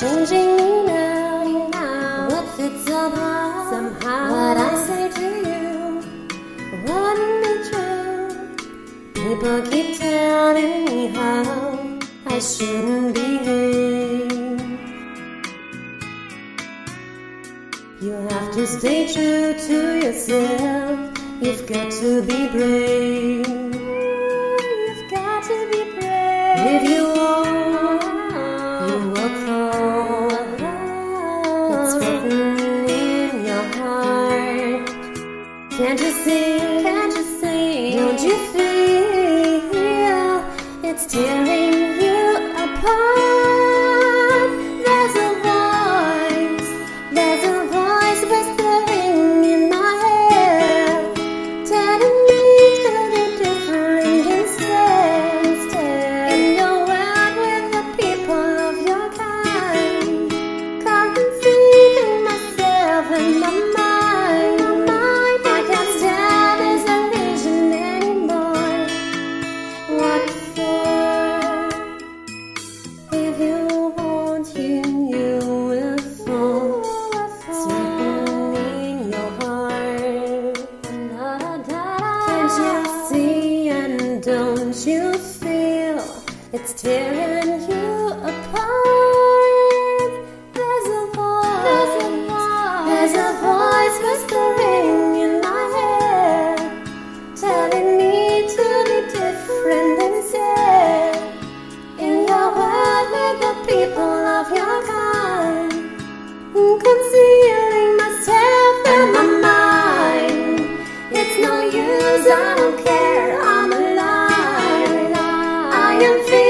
changing me now. now. What fits somehow, somehow. What I say to you wouldn't be true. People keep telling me how I shouldn't behave. You have to stay true to yourself. You've got to be brave. You've got to be brave. If you want, you will fall. Can't you see? Can't you see? Don't you Don't you feel it's tearing you apart? There's a voice, there's a voice, whispering in my head, telling me to be different instead. In your world with the people of your kind, concealing myself and my mind. It's no use, I don't care, I'm I am feeling